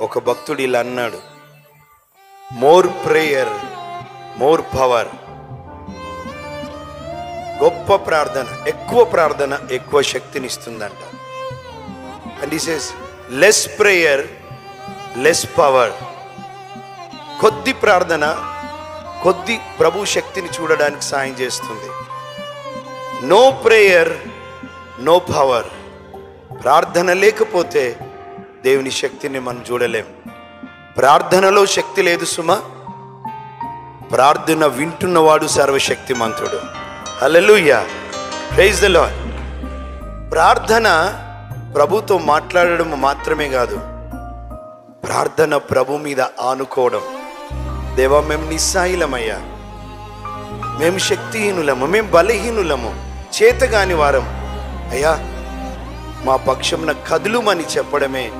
ఒక భక్తుడు ఇలా అన్నాడు మోర్ ప్రేయర్ మోర్ పవర్. గొప్ప ప్రార్థన ఎక్కువ ప్రార్థన ఎక్కువ శక్తిని ఇస్తుందంట and is less prayer less power కొద్ది ప్రార్థన కొద్ది ప్రభు శక్తిని చూడడానికి సాయం చేస్తుంది. నో ప్రేయర్ నో పవర్ ప్రార్థన లేకపోతే దేవుని శక్తిని మనం చూడలేం. ప్రార్థనలో శక్తి లేదు సుమ. ప్రార్థన వింటున్నవాడు సర్వశక్తిమంతుడు. హల్లెలూయా. ప్రైజ్ ద లాడ్ ప్రార్థన ప్రభుతో మాట్లాడడం మాత్రమే కాదు. ప్రార్థన ప్రభు మీద ఆనుకోవడం. దేవా మేము నిస్సాయిలమయ్యా. మేము శక్తిహీనులము మేము బలహీనులము చేతగాని వారం అయ్యా మా పక్షంన కదులుమని చెప్పడమే